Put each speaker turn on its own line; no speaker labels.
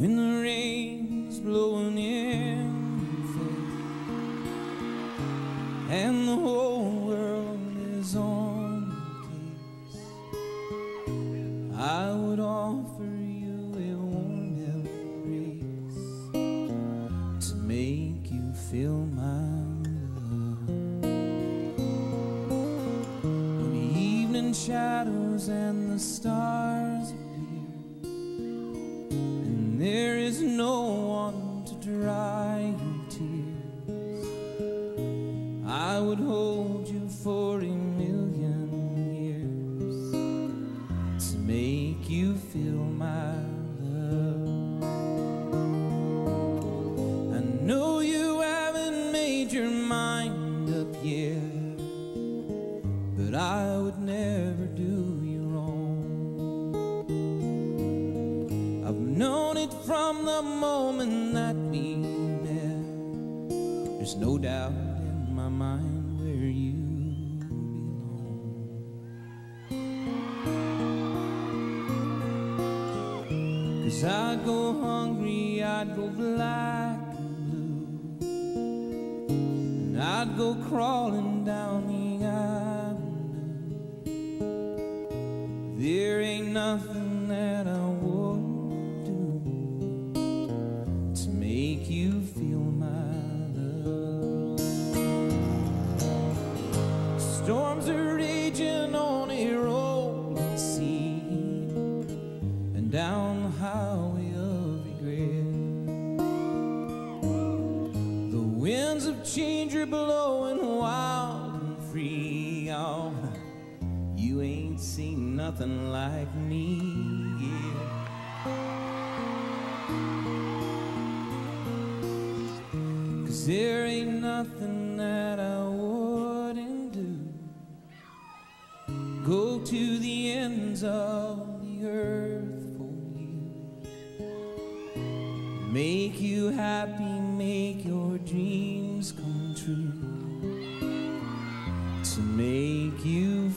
when the rain's blowing in and the whole world is on case, I would offer you a warm embrace to make you feel my love. When the evening shadows and the stars no one to dry your tears, I would hold you for a million years to make you feel my love. I know you haven't made your mind up yet, but I would never do it from the moment that we met. There's no doubt in my mind where you belong. Cause I'd go hungry, I'd go black and blue, and I'd go crawling down the avenue. There ain't nothing winds of change are blowing wild and free. Oh, you ain't seen nothing like me yet. Cause there ain't nothing that I wouldn't do. Go to the ends of the earth Make you happy, make your dreams come true. To make you